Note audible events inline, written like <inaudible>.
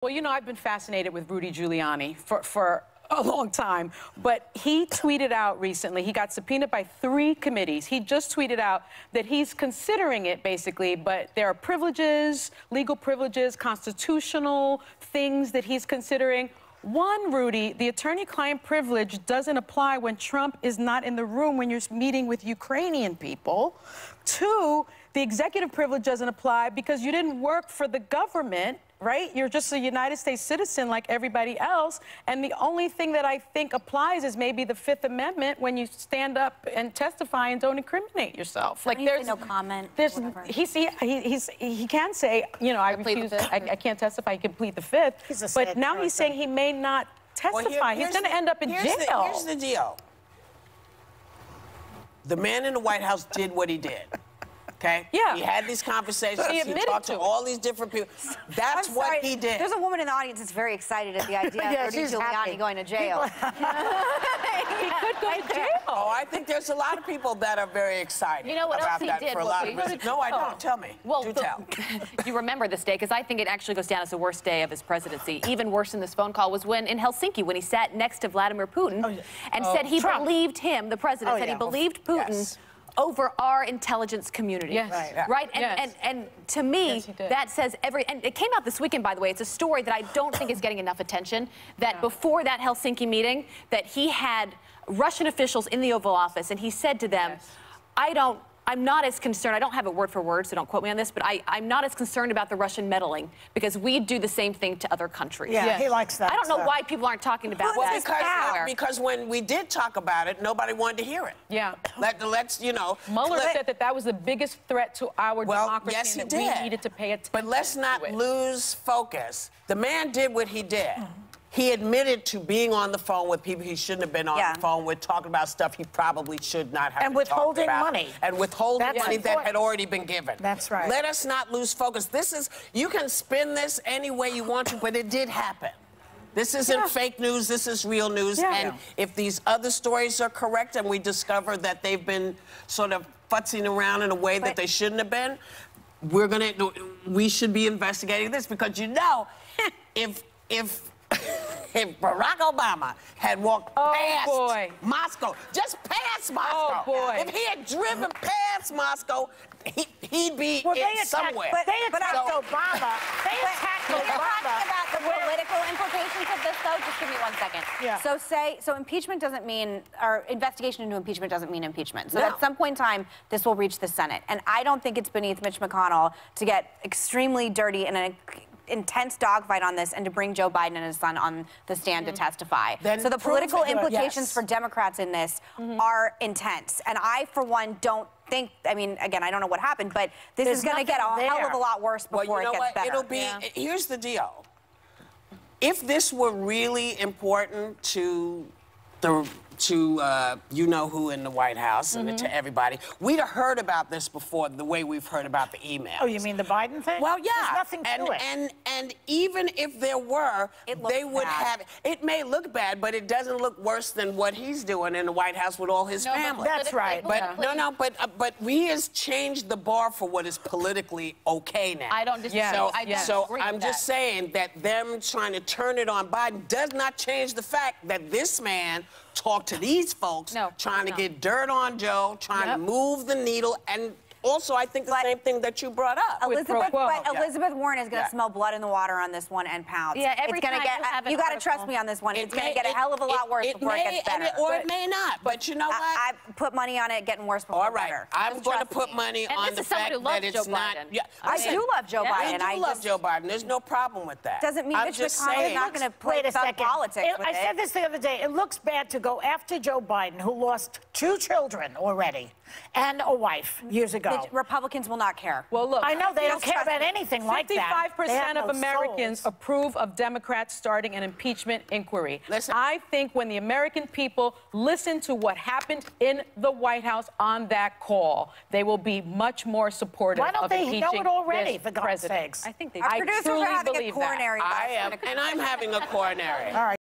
Well, you know, I've been fascinated with Rudy Giuliani for, for a long time, but he tweeted out recently, he got subpoenaed by three committees. He just tweeted out that he's considering it, basically, but there are privileges, legal privileges, constitutional things that he's considering. One, Rudy, the attorney client privilege doesn't apply when Trump is not in the room when you're meeting with Ukrainian people. Two, the executive privilege doesn't apply because you didn't work for the government right? You're just a United States citizen like everybody else. And the only thing that I think applies is maybe the Fifth Amendment when you stand up and testify and don't incriminate yourself. Like there's no comment. There's he's, he, he's he can say you know I refuse I, I, can't testify. He can plead the Fifth. But now he's saying he may not testify. Well, here, he's going to end up in here's jail. The, here's the deal. The man in the White House did what he did. Okay? Yeah. He had these conversations. He, he talked to, to all these different people. <laughs> That's what he did. There's a woman in the audience that's very excited at the <laughs> idea yeah, of Rudy Giuliani happy. going to jail. <laughs> he could go to jail. Oh, I think there's a lot of people that are very excited you know what about else he did, for a lot of reasons. No, I don't. Tell me. Well, Do the, tell. you remember this day because I think it actually goes down as the worst day of his presidency. Even worse than this phone call was when in Helsinki when he sat next to Vladimir Putin oh, yeah. and oh, said he Trump. believed him, the president oh, said yeah. he believed Putin. Yes over our intelligence community. Yes. Right. Yeah. right? And, yes. and, and to me, yes, that says every, and it came out this weekend, by the way. It's a story that I don't think is getting enough attention. That yeah. before that Helsinki meeting, that he had Russian officials in the Oval Office, and he said to them, yes. I don't I'm not as concerned. I don't have it word for word, so don't quote me on this, but I, am not as concerned about the Russian meddling because we do the same thing to other countries. Yeah, yes. he likes that. I don't know why people aren't talking about well, that. Because, because when we did talk about it, nobody wanted to hear it. Yeah. Let, let's, you know. Mueller said that that was the biggest threat to our well, democracy yes, he and that did. we needed to pay attention. But let's not lose focus. The man did what he did. Mm -hmm. He admitted to being on the phone with people he shouldn't have been on yeah. the phone with, talking about stuff he probably should not have. And withholding money. And withholding That's money important. that had already been given. That's right. Let us not lose focus. This is, you can spin this any way you want to, but it did happen. This isn't yeah. fake news, this is real news. Yeah. And if these other stories are correct and we discover that they've been sort of futzing around in a way but, that they shouldn't have been, we're gonna, we should be investigating this because you know, <laughs> if, if, if Barack Obama had walked oh, past boy. Moscow, just past oh, Moscow, oh, boy. if he had driven past Moscow, he, would be well, in they attacked, somewhere. But they attacked so, Obama. They attacked Obama. Talking about the political implications of this, though, just give me one second. Yeah. So say, so impeachment doesn't mean, or investigation into impeachment doesn't mean impeachment. So no. at some point in time, this will reach the Senate. And I don't think it's beneath Mitch McConnell to get extremely dirty in an intense dogfight on this and to bring Joe Biden and his son on the stand mm -hmm. to testify. Then so the political implications yes. for Democrats in this mm -hmm. are intense. And I, for one, don't think, I mean, again, I don't know what happened, but this There's is going to get a there. hell of a lot worse before well, you know it gets what? better. It'll be, yeah. here's the deal. If this were really important to the to uh, you know who in the White House mm -hmm. and to mm-hmm. everybody. We'd have heard about this before the way we've heard about the emails. Oh, you mean the Biden thing? Well, yeah. There's nothing and, to it. And and even if there were, they would bad. have. It may look bad, but it doesn't look worse than what he's doing in the White House with all his no, family. That's right. But yeah. no, no. But uh, but he has changed the bar for what is politically okay now. I don't disagree. So, I don't so I'm just that. saying that them trying to turn it on Biden does not change the fact that this man talk to these folks no, trying no. to get dirt on Joe, trying yep. to move the needle, and also, I think the but same thing that you brought up. Elizabeth, but Elizabeth Warren is going to yeah. smell blood in the water on this one and pounds. Yeah, every it's gonna time get, you, you got to trust me on this one. It it's going to get a hell of a lot worse it before may, it gets better. It, or it may not. But you know what? I, I, put money on it getting worse before All right. better. I'm going to put money and on the fact that it's Joe not. Yeah, I, I do love Joe yeah. Biden. I do love Joe Biden. There's no problem with that. Doesn't mean I'm Mitch just McConnell saying. is not going to play Wait a politics it, I said this the other day. It looks bad to go after Joe Biden, who lost two children already and a wife years ago. The Republicans will not care. Well, look. I know they don't care about anything like that. 55% of Americans souls. approve of Democrats starting an impeachment inquiry. Listen. I think when the American people listen to what happened in the White House on that call, they will be much more supportive Why don't of they know it already, for God's president. sakes? I think they Our I producers truly are having believe a coronary. I am, and I'm having a coronary. All right.